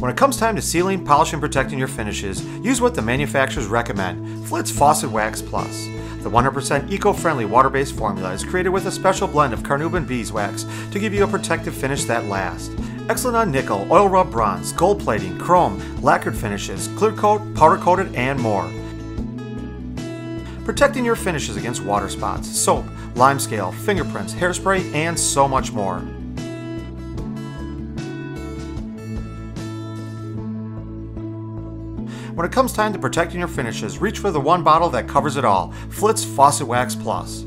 When it comes time to sealing, polishing, and protecting your finishes, use what the manufacturers recommend Flitz Faucet Wax Plus. The 100% eco friendly water based formula is created with a special blend of carnauba and beeswax to give you a protective finish that lasts. Excellent on nickel, oil rub bronze, gold plating, chrome, lacquered finishes, clear coat, powder coated, and more. Protecting your finishes against water spots, soap, limescale, fingerprints, hairspray, and so much more. When it comes time to protecting your finishes, reach for the one bottle that covers it all Flitz Faucet Wax Plus.